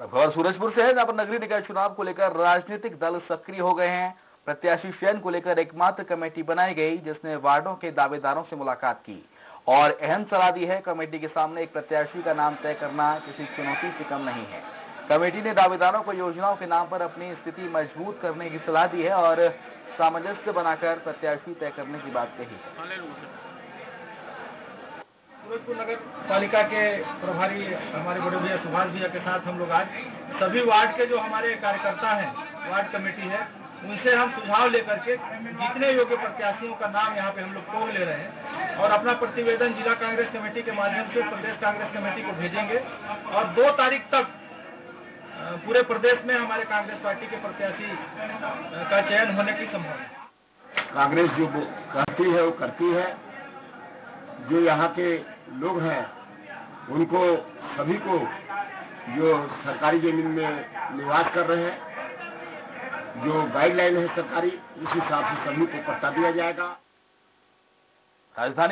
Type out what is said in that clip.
खबर सूरजपुर से है जहाँ पर नगरीय निकाय चुनाव को लेकर राजनीतिक दल सक्रिय हो गए हैं। प्रत्याशी चयन को लेकर एकमात्र कमेटी बनाई गई, जिसने वार्डों के दावेदारों से मुलाकात की। और अहम सलाह दी है कमेटी के सामने एक प्रत्याशी का नाम तय करना किसी चुनौती से कम नहीं है। कमेटी ने दावेदारों को योजनाओं के नाम पर अपनी स्थिति मज़बूत करने की सलाह दी है और सामंजस्य बनाकर प्रत्याशी तय करने की बात कही है। सूरजपुर नगर पालिका के प्रभारी हमारे बड़े भैया सुभाष भैया के साथ हम लोग आज, सभी वार्ड के जो हमारे कार्यकर्ता हैं, वार्ड कमेटी है, उनसे हम सुझाव लेकर के जितने योग्य प्रत्याशियों का नाम यहाँ पे हम लोग तोड़ ले रहे हैं और अपना प्रतिवेदन जिला कांग्रेस कमेटी के माध्यम से प्रदेश कांग्रेस कमेटी को भेजेंगे और दो तारीख तक पूरे प्रदेश में हमारे कांग्रेस पार्टी के प्रत्याशी का चयन होने की संभावना कांग्रेस जो कहती है, वो करती है। जो यहाँ के लोग हैं, उनको सभी को जो सरकारी ज़मीन में निवास कर रहे हैं, जो गाइडलाइन है सरकारी, उस हिसाब से सभी को पट्टा दिया जाएगा। राजधानी